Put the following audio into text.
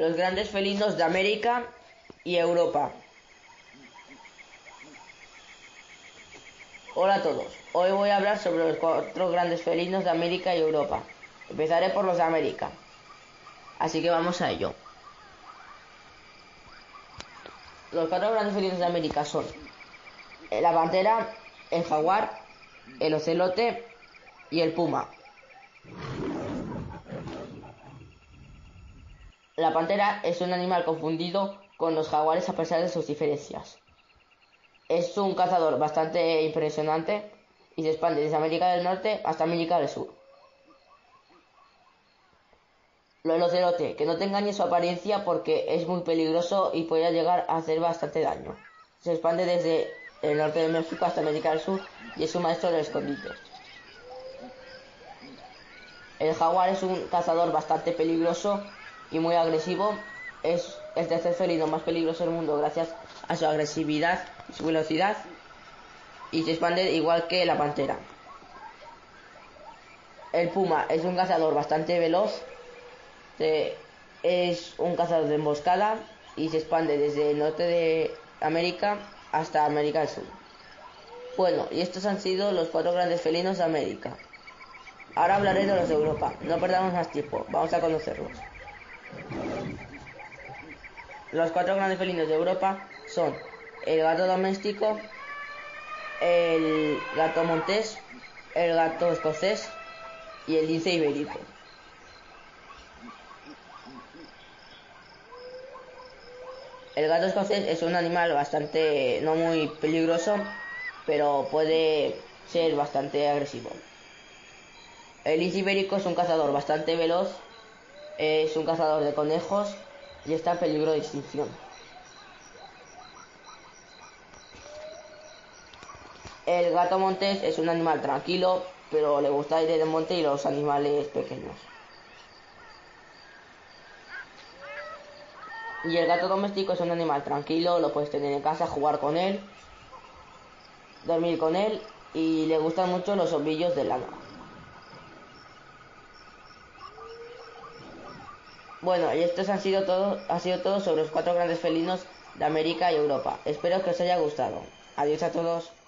los grandes felinos de América y Europa. Hola a todos, hoy voy a hablar sobre los cuatro grandes felinos de América y Europa. Empezaré por los de América. Así que vamos a ello. Los cuatro grandes felinos de América son la pantera, el jaguar, el ocelote y el puma. La pantera es un animal confundido con los jaguares a pesar de sus diferencias. Es un cazador bastante impresionante y se expande desde América del Norte hasta América del Sur. Lo del ocelote, que no te engañe su apariencia porque es muy peligroso y puede llegar a hacer bastante daño. Se expande desde el norte de México hasta América del Sur y es un maestro del escondite. El jaguar es un cazador bastante peligroso y muy agresivo. Es el tercer felino más peligroso del mundo gracias a su agresividad su velocidad. Y se expande igual que la pantera. El puma es un cazador bastante veloz. Es un cazador de emboscada y se expande desde el norte de América hasta América del Sur. Bueno, y estos han sido los cuatro grandes felinos de América. Ahora hablaré de los de Europa. No perdamos más tiempo, vamos a conocerlos. Los cuatro grandes felinos de Europa son el gato doméstico, el gato montés, el gato escocés y el lince ibérico. El gato escocés es un animal bastante no muy peligroso, pero puede ser bastante agresivo. El lince ibérico es un cazador bastante veloz es un cazador de conejos y está en peligro de extinción. El gato montés es un animal tranquilo, pero le gusta ir de monte y los animales pequeños. Y el gato doméstico es un animal tranquilo, lo puedes tener en casa, jugar con él, dormir con él y le gustan mucho los ovillos de lana. Bueno, y esto ha sido todo, ha sido todo sobre los cuatro grandes felinos de América y Europa. Espero que os haya gustado. Adiós a todos.